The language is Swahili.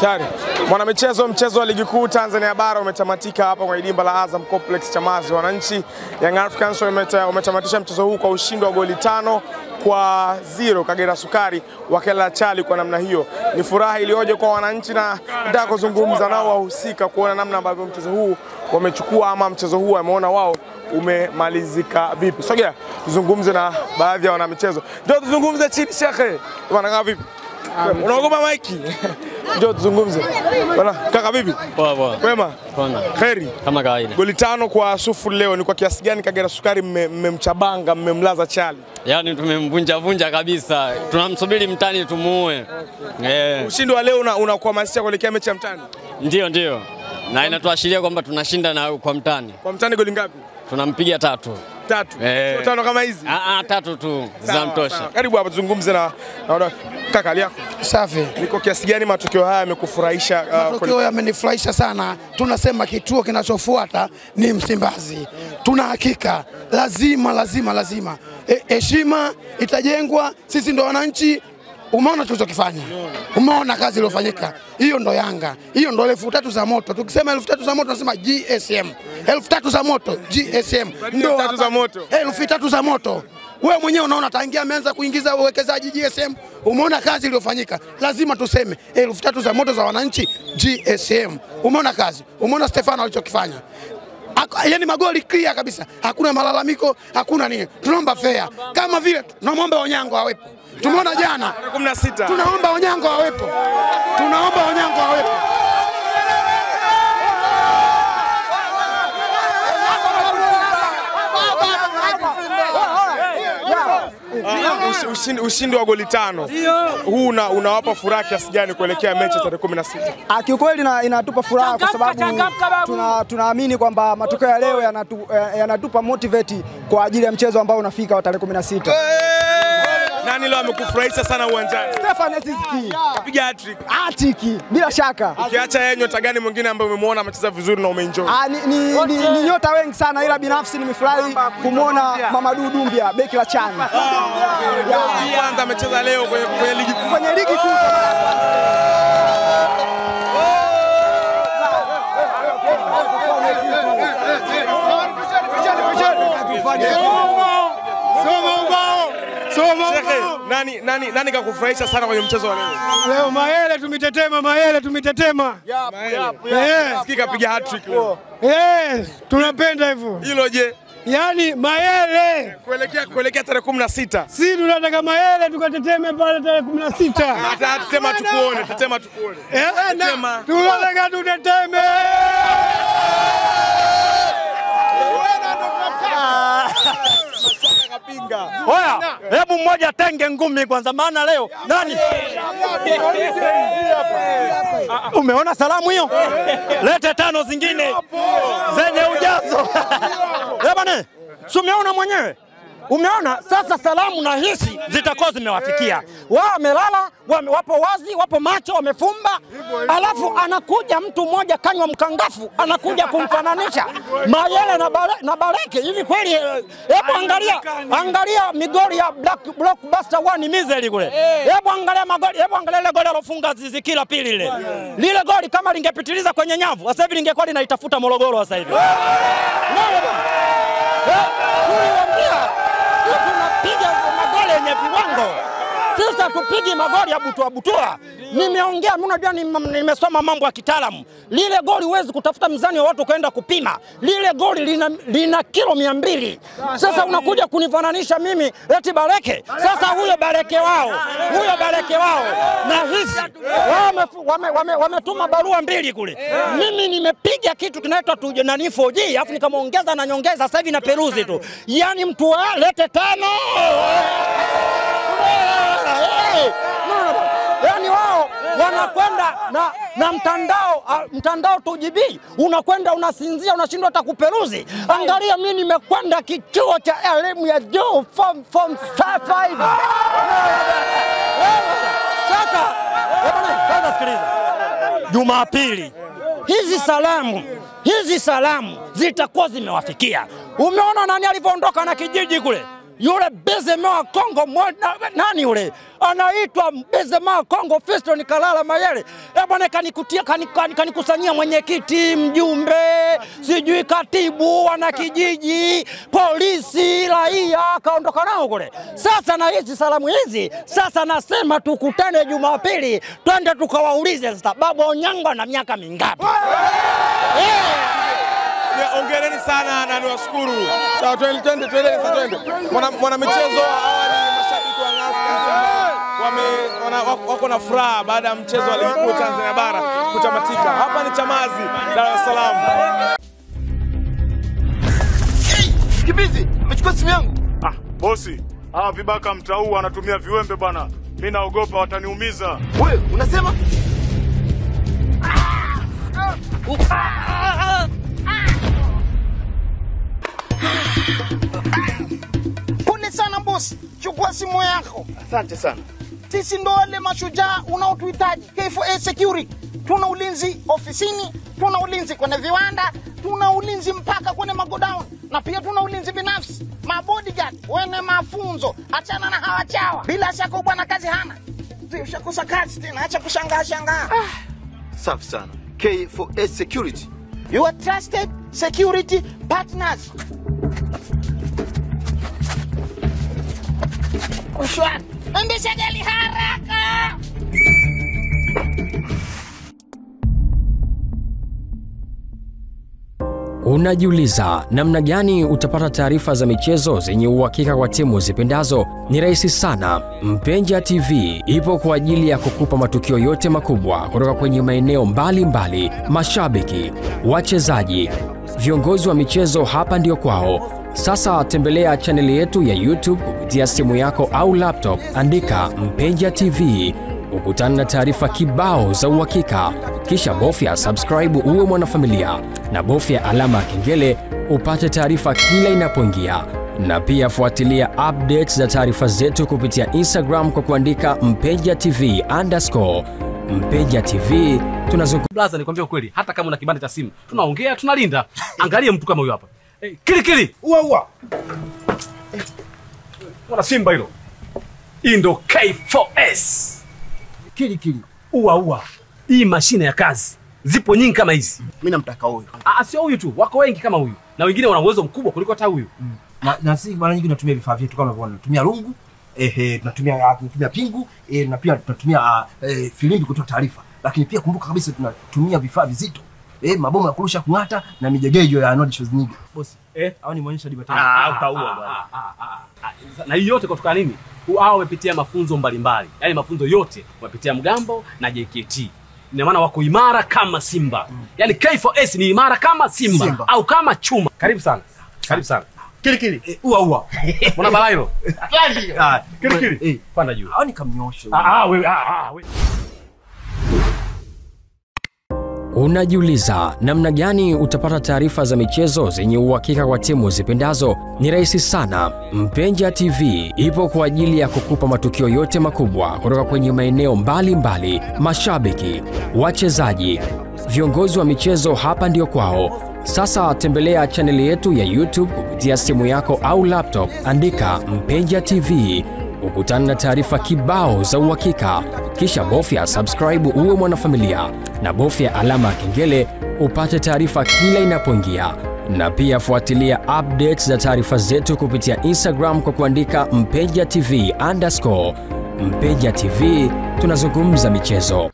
Tayari mwanamichezo, mchezo wa ligi kuu Tanzania bara umetamatika hapa kwenye dimba la Azam Complex Chamazi. Wananchi Young Africans wametamatisha mchezo huu kwa ushindi wa goli tano kwa zero. Kagera Sukari wakela chali kwa namna hiyo. Ni furaha iliyoje kwa wananchi, na nataka kuzungumza nao wahusika kuona namna ambavyo mchezo huu wamechukua ama mchezo huu wameona wao umemalizika vipi. Sogea tuzungumze na baadhi ya wanamichezo. Ndio tuzungumze chini shekhe. Vipi? Unaogopa maiki? Ndio tuzungumze. Bwana kaka vipi? Poa poa. Kwema? Pona. Kheri. Kama kawaida. Goli tano kwa sufuri leo ni kwa kiasi gani Kagera Sukari mmemchabanga, mme- mmemlaza chali? Yaani tumemvunja vunja kabisa. Tunamsubiri mtani tumuue. Okay. Yeah. Ushindi wa leo una- unakuhamasisha kuelekea mechi ya mtani. ndio ndio. Na inatuashiria kwamba tunashinda na kwa mtani. Kwa mtani goli ngapi? Tunampiga tatu. Tatu. Eh. Sio tano kama hizi. Ah ah, tatu tu za zinamtosha. Karibu hapa tuzungumze na na kaka yako. Safi. Niko kiasi gani matokeo haya yamekufurahisha? uh, Matokeo yamenifurahisha sana. Tunasema kituo kinachofuata ni Msimbazi. Tuna hakika lazima lazima lazima heshima E- heshima itajengwa. Sisi ndo wananchi. Umeona tulichokifanya, umeona kazi iliyofanyika. Hiyo ndo Yanga, hiyo ndo elfu tatu za moto. Tukisema elfu tatu za moto tunasema GSM, elfu tatu za moto GSM, ndo tatu za moto. elfu tatu za moto. Wewe mwenyewe unaona tangia ameanza kuingiza uwekezaji GSM, umeona kazi iliyofanyika. Lazima tuseme elfu tatu za moto za wananchi GSM. Umeona kazi, umeona Stefano alichokifanya. Yaani magoli clear kabisa, hakuna malalamiko, hakuna nini. Tunaomba fair, kama vile tunamwomba Onyango awepo. Tumeona jana, Tarehe 16. tunaomba Onyango awepo, tunaomba Onyango awepo. Ushindi, ushindi wa goli tano huu una, unawapa furaha kiasi gani kuelekea mechi ya tarehe 16? Ah, Kiukweli inatupa furaha kwa sababu tunaamini tuna- kwamba matokeo ya leo yanatupa ya yanatupa motivate kwa ajili ya mchezo ambao unafika wa tarehe 16. Nani leo amekufurahisha sana uwanjani? Stefan Azizi Kapiga hat-trick. atiki bila shaka. Ukiacha yeye nyota gani mwingine ambaye umemwona amecheza vizuri na umeenjoy? Ah, ni, ni, ni, ni nyota wengi sana ila binafsi nimefurahi kumwona Mamadu Dumbia beki la Chani Kwanza amecheza leo kwenye, kwenye ligi kuu. kwenye ligi kuu. Shekhe, nani, nani, nani kakufurahisha sana kwenye mchezo wa leo? Leo Mayele tumitetema, Mayele tumitetema. Eh, Sikika piga hat-trick leo. eh, tunapenda hivyo. Hilo je? Yaani Mayele, Kuelekea kuelekea tarehe 16. si tunataka Mayele tukateteme pale tarehe kumi na sita. Hata tetema tukuone, tetema tukuone. Eh, na- Tunataka tuteteme. Oya, hebu mmoja tenge ngumi kwanza, maana leo nani? Umeona salamu hiyo? Lete tano zingine zenye ujazo. Eh bana, si umeona mwenyewe? Umeona sasa, salamu na hisi zitakuwa zimewafikia wao. Wamelala, wame, wapo wazi, wapo macho, wamefumba, alafu anakuja mtu mmoja kanywa mkangafu, anakuja kumfananisha Mayele na, bale, na Baleke. Hivi kweli? eh, Hebu angalia, angalia migoli ya Black Blockbuster One Misery kule. Hebu angalia magoli, hebu angalia ile goli alofunga Zizi kila pili lile. Lile goli kama lingepitiliza kwenye nyavu, sasa hivi lingekuwa linaitafuta Morogoro sasa hivi. Bwana? Eh, tuliwaambia tunapiga magoli yenye viwango. Sisi hatupigi magoli ya butua butua. Nimeongea mimi, unajua nimesoma mambo ya kitaalamu. Lile goli huwezi kutafuta mzani wa watu kwenda kupima. Lile goli lina, lina kilo mia mbili. Sasa unakuja kunifananisha mimi eti Baleke. Sasa huyo Baleke wao, huyo Baleke wao na hizi wametuma wame, wame- wame- barua mbili kule. Mimi nimepiga kitu kinaitwa nani 4G, afu nikamwongeza na nyongeza, sasa hivi na peruzi tu. Yaani mtu alete tano no, no. Yaani wao wanakwenda na, na mtandao mtandao 2GB unakwenda unasinzia, unashindwa hata kuperuzi. Angalia, mimi nimekwenda kituo cha elimu ya juu form form 5 sasa. Sasa sikiliza, Jumapili hizi salamu hizi salamu zitakuwa zimewafikia. Umeona nani alivyoondoka na kijiji kule yule Bezema wa Kongo mwana, nani yule anaitwa Bezema wa Kongo Fiston Kalala Mayele Eh bwana, kanikutia kani- kani- kanikusanyia mwenyekiti, mjumbe, sijui katibu, wanakijiji, polisi, raia, akaondoka nao kule. Sasa na hizi salamu hizi sasa, nasema tukutane Jumapili, twende tukawaulize sasa, Babu Onyango na miaka mingapi? Ya, Hongereni sana na niwashukuru. Sawa, twende twende twende sasa twende. Mwana mwana michezo awali mashabiki wa Young wame wako na furaha baada ya mchezo wa ligi kuu Tanzania bara kutamatika. Hapa ni Chamazi, Dar es Salaam. Kibizi, umechukua simu yangu. Ah, bosi, hawa vibaka mtauu anatumia wanatumia viwembe bwana. Mimi naogopa wataniumiza. Wewe unasema? Pole sana bosi, chukua simu yako. Asante sana. Sisi ndo wale mashujaa unaotuhitaji. K4A Security, tuna ulinzi ofisini, tuna ulinzi kwenye viwanda, tuna ulinzi mpaka kwenye magodown, na pia tuna ulinzi binafsi, mabodyguard wene mafunzo. Achana na hawa chawa, bila shaka bwana kazi hana. Ushakosa kazi tena, acha kushangaa shangaa. Safi sana. K4A Security. Your trusted security partners. Ushwani. Endesha gari haraka. Unajiuliza namna gani utapata taarifa za michezo zenye uhakika kwa timu zipendazo? Ni rahisi sana. Mpenja TV ipo kwa ajili ya kukupa matukio yote makubwa kutoka kwenye maeneo mbalimbali, mashabiki, wachezaji, viongozi wa michezo. Hapa ndio kwao. Sasa tembelea chaneli yetu ya YouTube kupitia simu yako au laptop, andika Mpenja TV ukutana na taarifa kibao za uhakika, kisha bofya subscribe uwe mwanafamilia na bofya alama ya kengele upate taarifa kila inapoingia, na pia fuatilia updates za taarifa zetu kupitia Instagram kwa kuandika Mpenja TV underscore. Mpenja TV. Tunazungumza Blaza, nikwambia ukweli, hata kama una kibanda cha simu tunaongea, tunalinda. Angalia mtu kama huyo hapa. Hey, kili kili, ua ua, Eh, mwana Simba hilo. Hii ndo K4S kili kili, ua ua. Hii mashine ya kazi zipo nyingi kama hizi. Mimi namtaka huyu. Ah, sio huyu tu, wako wengi kama huyu, na wengine wana uwezo mkubwa kuliko hata huyu. Mm. na, na sisi mara nyingi tunatumia vifaa vyetu kama unavyoona, tunatumia rungu ehe, tunatumia tunatumia pingu eh, na pia tunatumia eh, filimbi kutoa taarifa, lakini pia kumbuka kabisa tunatumia vifaa vizito eh, mabomu ya kurusha kung'ata na mijegejo ya Arnold Schwarzenegger. Bosi, Eh? au nimuonyesha diba Ah, utaua bwana. Na hii yote kutoka nini? Hao wamepitia mafunzo mbalimbali, yaani mafunzo yote wamepitia Mgambo na JKT. Ina maana wako imara kama Simba. Yaani K4S ni imara kama Simba, Simba. au kama chuma. Karibu sana. Karibu sana. kili kili eh, ua ua Mbona balaa hilo? ah, Kili kili. eh, Panda juu. Hao ni kamnyosho. ah, wewe ah, ah, wewe. Unajiuliza namna gani utapata taarifa za michezo zenye uhakika kwa timu zipendazo? Ni rahisi sana. Mpenja TV ipo kwa ajili ya kukupa matukio yote makubwa kutoka kwenye maeneo mbalimbali, mashabiki, wachezaji, viongozi wa michezo. Hapa ndio kwao. Sasa tembelea chaneli yetu ya YouTube kupitia simu yako au laptop, andika Mpenja TV ukutana na taarifa kibao za uhakika, kisha bofya subscribe uwe mwanafamilia na bofya alama ya kengele upate taarifa kila inapoingia, na pia fuatilia updates za taarifa zetu kupitia Instagram kwa kuandika Mpeja TV underscore Mpeja TV. Tunazungumza michezo.